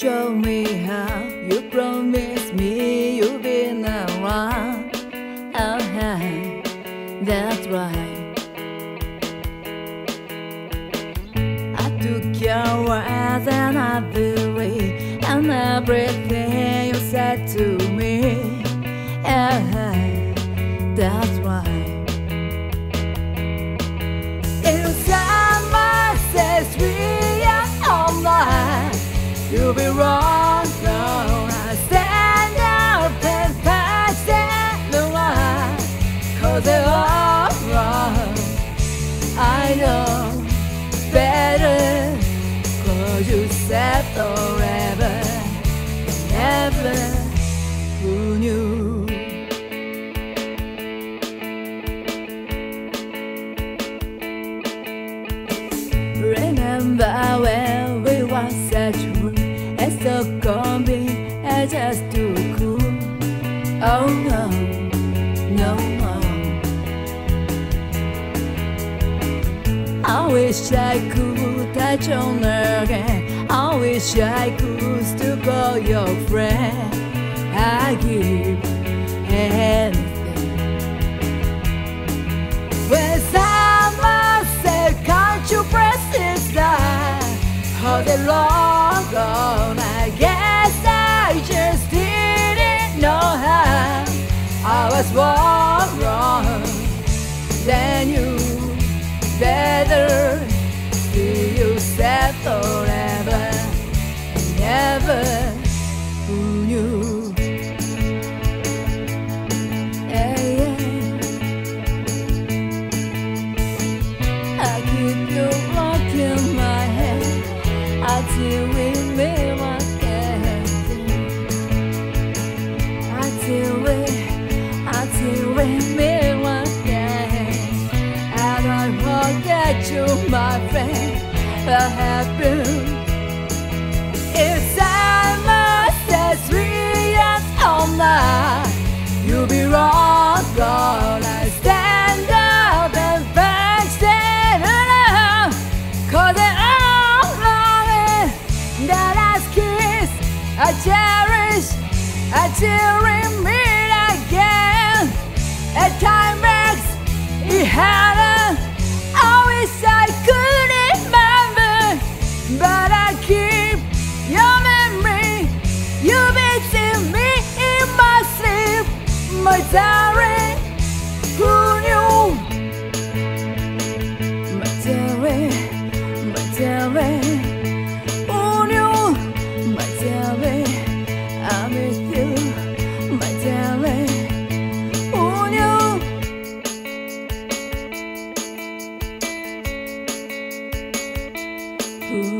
show me how you promised me you've been around. Oh, hey, that's right. I took your words and I believe and everything You'll be wrong, no. I stand up and pass it the line. Cause they're all wrong. I know better. Cause you said forever. Never knew. Remember Oh no, no more. I wish I could touch on again. I wish I could still call your friend. I give anything. When someone said, Can't you press long you, my friend. What happened? If summer I cherish, until we meet again. A time makes it harder. I wish I could remember, but I keep your memory. You visit me in my sleep, my time. Ooh.